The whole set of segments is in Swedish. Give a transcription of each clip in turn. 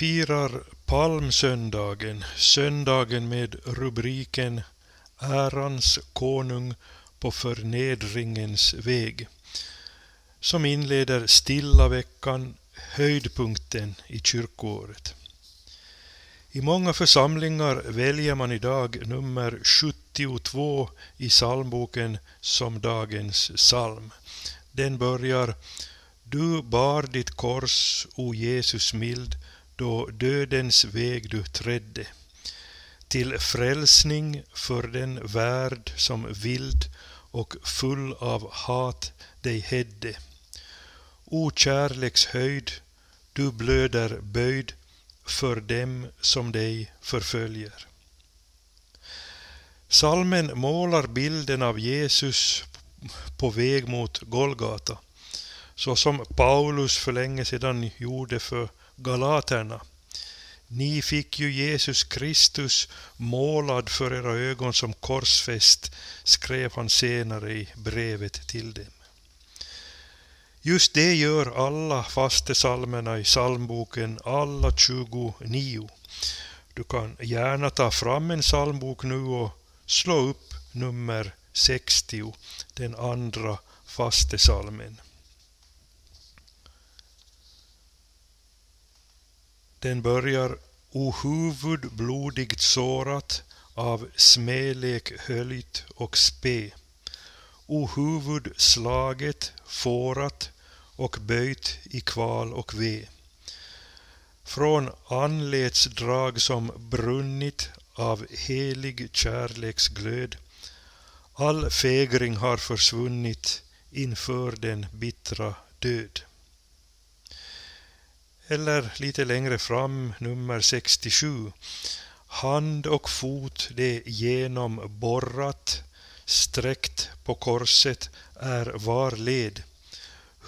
Vi firar palmsöndagen, söndagen med rubriken Ärans konung på förnedringens väg, som inleder stilla veckan, höjdpunkten i kyrkoåret. I många församlingar väljer man idag nummer 72 i psalmboken som dagens psalm. Den börjar Du bar ditt kors, o Jesus mild, då dödens väg du trädde, till frälsning för den värld som vild och full av hat dig hedde. O kärleks höjd, du blöder böjd för dem som dig förföljer. Salmen målar bilden av Jesus på väg mot Golgata, så som Paulus för länge sedan gjorde för galaterna. Ni fick ju Jesus Kristus målad för era ögon som korsfäst, skrev han senare i brevet till dem. Just det gör alla fastesalmerna i psalmboken, alla 29. Du kan gärna ta fram en psalmbok nu och slå upp nummer 60, den andra fastesalmen. Den börjar O huvud blodigt sårat av smälek höljt och spe. O huvud slaget, fårat och böjt i kval och ve. Från anletsdrag som brunnit av helig kärleks glöd All fägring har försvunnit inför den bittra död. Eller lite längre fram, nummer 67. Hand och fot det genomborrat, sträckt på korset är var led.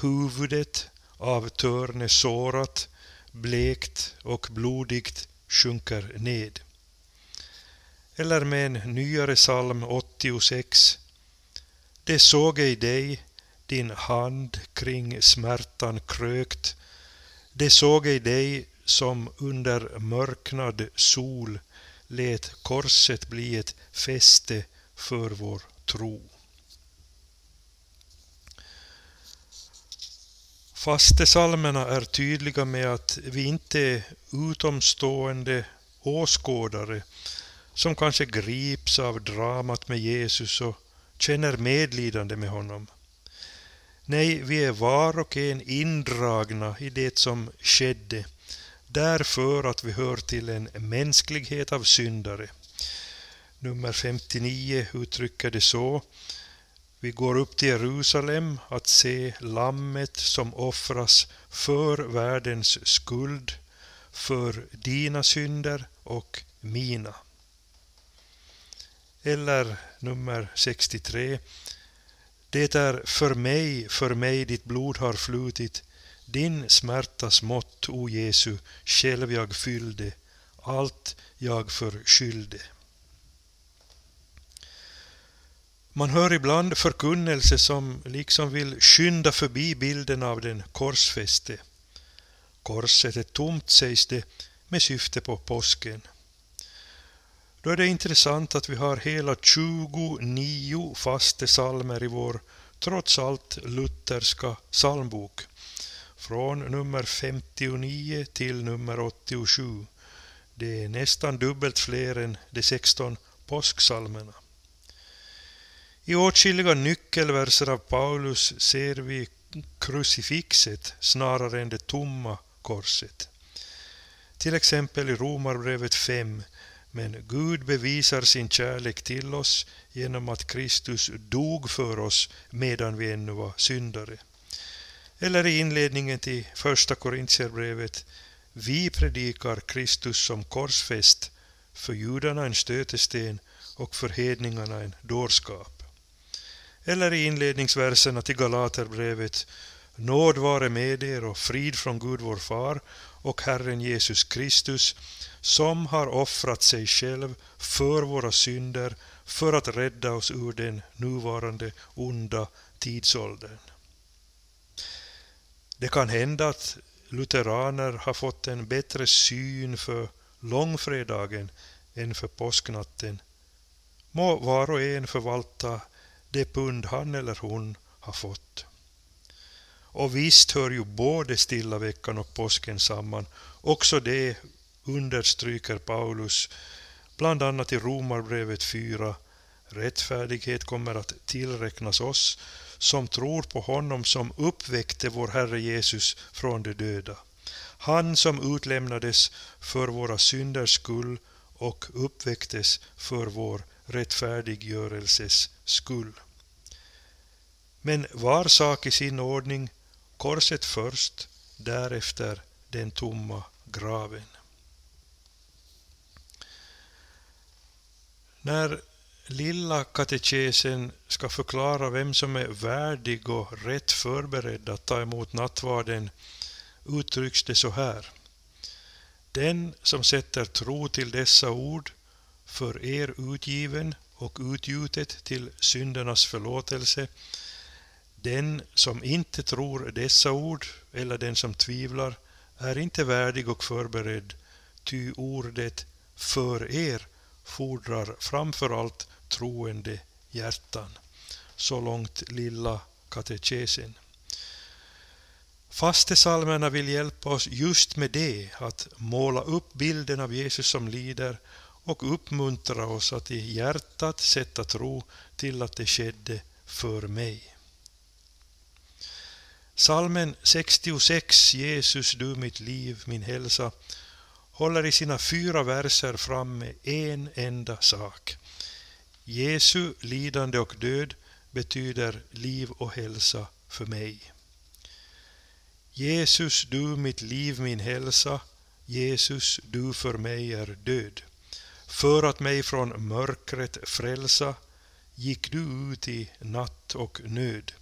Huvudet av törne sårat, blekt och blodigt sjunker ned. Eller med en nyare psalm 86. Det såg ej dig, din hand kring smärtan krökt, det såg ej dig som under mörknad sol lät korset bli ett fäste för vår tro. Fastesalmerna är tydliga med att vi inte är utomstående åskådare som kanske grips av dramat med Jesus och känner medlidande med honom. Nej, vi är var och en indragna i det som skedde, därför att vi hör till en mänsklighet av syndare. Nummer 59 uttrycker det så. Vi går upp till Jerusalem att se lammet som offras för världens skuld, för dina synder och mina. Eller nummer 63. Det är för mig, för mig ditt blod har flutit, din smärtas mått, o Jesu, själv jag fyllde, allt jag förskyllde. Man hör ibland förkunnelse som liksom vill skynda förbi bilden av den korsfäste. Korset är tomt, sägs det, med syfte på påsken. Då är det intressant att vi har hela 29 fastesalmer i vår trots allt lutherska psalmbok. Från nummer 59 till nummer 87. Det är nästan dubbelt fler än de 16 påsksalmerna. I åtskilliga nyckelverser av Paulus ser vi krucifixet snarare än det tomma korset. Till exempel i Romarbrevet 5 men Gud bevisar sin kärlek till oss genom att Kristus dog för oss medan vi ännu var syndare. Eller i inledningen till första Korintierbrevet Vi predikar Kristus som korsfäst, för judarna en stötesten och för hedningarna en dårskap. Eller i inledningsverserna till Galaterbrevet Nåd vare med er och frid från Gud vår far och Herren Jesus Kristus som har offrat sig själv för våra synder för att rädda oss ur den nuvarande onda tidsåldern. Det kan hända att lutheraner har fått en bättre syn för långfredagen än för påsknatten må var och en förvalta det pund han eller hon har fått. Och visst hör ju både stilla veckan och påsken samman. Också det understryker Paulus bland annat i Romarbrevet 4. Rättfärdighet kommer att tillräknas oss som tror på honom som uppväckte vår Herre Jesus från de döda. Han som utlämnades för våra synders skull och uppväcktes för vår rättfärdiggörelses skull. Men var sak i sin ordning, korset först, därefter den tomma graven. När lilla katekesen ska förklara vem som är värdig och rätt förberedd att ta emot nattvarden uttrycks det så här. Den som sätter tro till dessa ord för er utgiven och utgjutet till syndernas förlåtelse. Den som inte tror dessa ord eller den som tvivlar är inte värdig och förberedd, ty ordet för er fordrar framför allt troende hjärtan. Så långt lilla katekesen. Fastesalmerna vill hjälpa oss just med det, att måla upp bilden av Jesus som lider och uppmuntra oss att i hjärtat sätta tro till att det skedde för mig. Salmen 66, Jesus du mitt liv, min hälsa, håller i sina fyra verser fram med en enda sak. Jesu lidande och död betyder liv och hälsa för mig. Jesus, du mitt liv, min hälsa, Jesus, du för mig är död. För att mig från mörkret frälsa gick du ut i natt och nöd.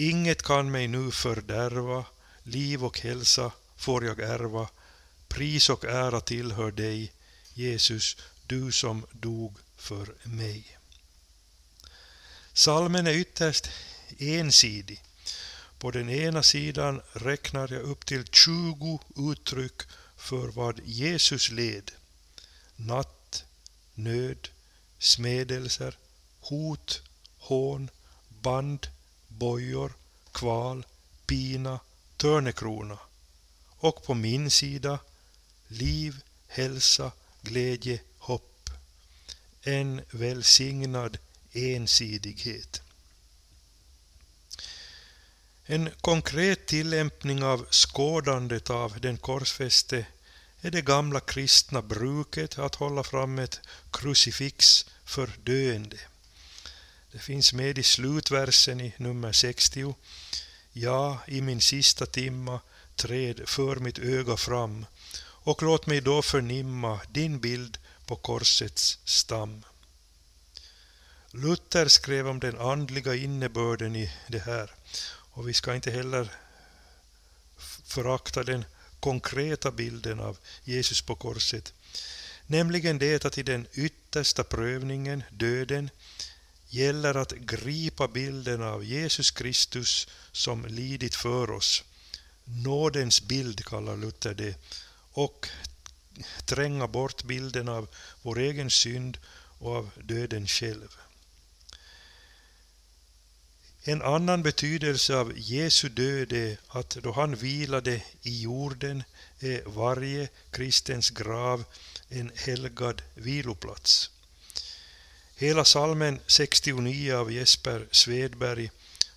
Inget kan mig nu fördärva, liv och hälsa får jag ärva, pris och ära tillhör dig, Jesus, du som dog för mig. Salmen är ytterst ensidig. På den ena sidan räknar jag upp till 20 uttryck för vad Jesus led natt, nöd, smedelser, hot, hån, band, bojor, kval, pina, törnekrona. Och på min sida liv, hälsa, glädje, hopp. En välsignad ensidighet. En konkret tillämpning av skådandet av den korsfäste är det gamla kristna bruket att hålla fram ett krucifix för döende. Det finns med i slutversen i nummer 60. Ja, i min sista timma träd för mitt öga fram och låt mig då förnimma din bild på korsets stam. Luther skrev om den andliga innebörden i det här och vi ska inte heller förakta den konkreta bilden av Jesus på korset, nämligen det att i den yttersta prövningen, döden, gäller att gripa bilden av Jesus Kristus som lidit för oss. Nådens bild kallar Luther det, och tränga bort bilden av vår egen synd och av döden själv. En annan betydelse av Jesu död är att då han vilade i jorden är varje kristens grav en helgad viloplats. Hela salmen 69 av Jesper Svedberg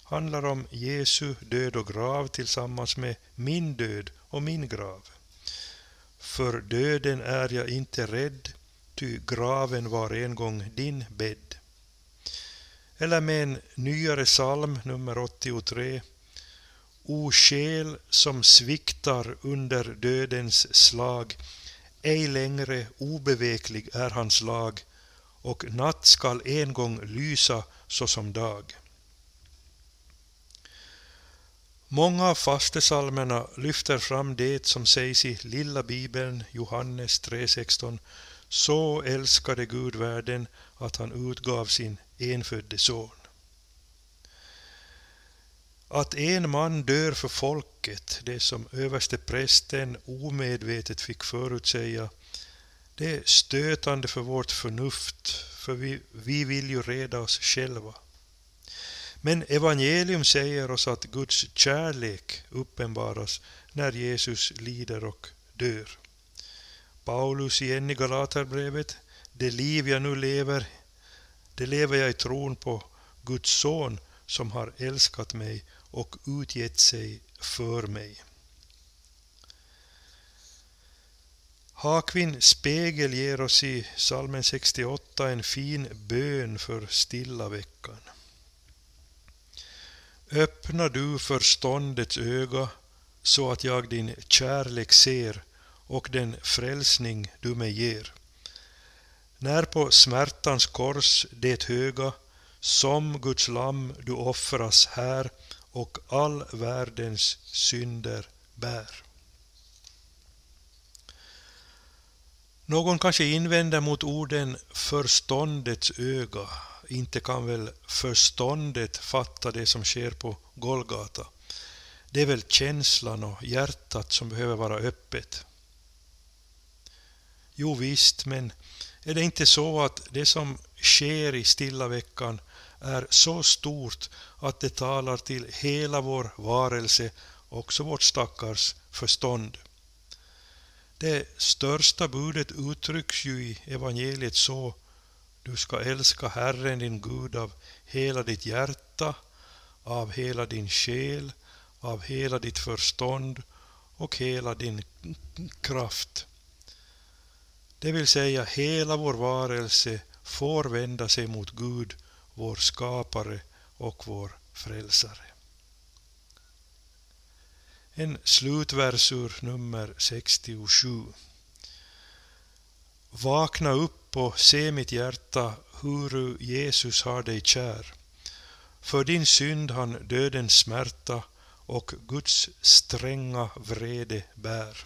handlar om Jesu död och grav tillsammans med min död och min grav. För döden är jag inte rädd, ty graven var en gång din bädd. Eller med en nyare psalm, nummer 83. O själ som sviktar under dödens slag, ej längre obeveklig är hans lag, och natt skall en gång lysa såsom dag. Många av fastesalmerna lyfter fram det som sägs i Lilla Bibeln, Johannes 3.16. Så älskade Gud världen att han utgav sin enfödde son. Att en man dör för folket, det som överste prästen omedvetet fick förutsäga, det är stötande för vårt förnuft, för vi, vi vill ju reda oss själva. Men evangelium säger oss att Guds kärlek uppenbaras när Jesus lider och dör. Paulus igen i Galaterbrevet, det liv jag nu lever, det lever jag i tron på Guds son som har älskat mig och utgett sig för mig. Hakvin spegel ger oss i salmen 68 en fin bön för stilla veckan. Öppna du förståndets öga så att jag din kärlek ser och den frälsning du mig ger. När på smärtans kors det höga som Guds lamm du offras här och all världens synder bär. Någon kanske invänder mot orden förståndets öga. Inte kan väl förståndet fatta det som sker på Golgata. Det är väl känslan och hjärtat som behöver vara öppet. Jo visst, men är det inte så att det som sker i stilla veckan är så stort att det talar till hela vår varelse, också vårt stackars förstånd? Det största budet uttrycks ju i evangeliet så du ska älska Herren din Gud av hela ditt hjärta, av hela din själ, av hela ditt förstånd och hela din kraft. Det vill säga hela vår varelse får vända sig mot Gud, vår skapare och vår frälsare. En slutvers ur nummer 67. Vakna upp och se mitt hjärta huru Jesus har dig kär. För din synd han dödens smärta och Guds stränga vrede bär.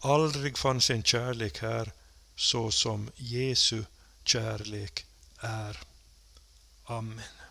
Aldrig fanns en kärlek här så som Jesu kärlek är. Amen.